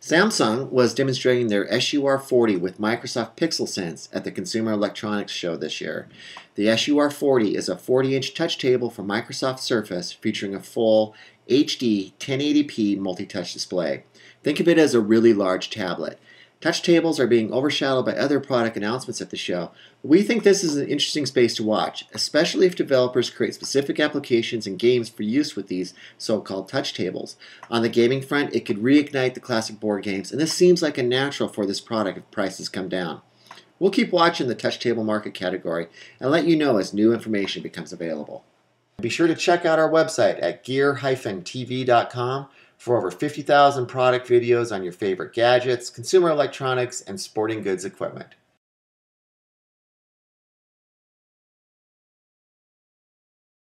Samsung was demonstrating their SUR40 with Microsoft PixelSense at the Consumer Electronics Show this year. The SUR40 is a 40 inch touch table for Microsoft Surface featuring a full HD 1080p multi touch display. Think of it as a really large tablet. Touch tables are being overshadowed by other product announcements at the show. We think this is an interesting space to watch, especially if developers create specific applications and games for use with these so-called touch tables. On the gaming front, it could reignite the classic board games, and this seems like a natural for this product if prices come down. We'll keep watching the touch table market category and let you know as new information becomes available. Be sure to check out our website at gear-tv.com for over 50,000 product videos on your favorite gadgets, consumer electronics, and sporting goods equipment.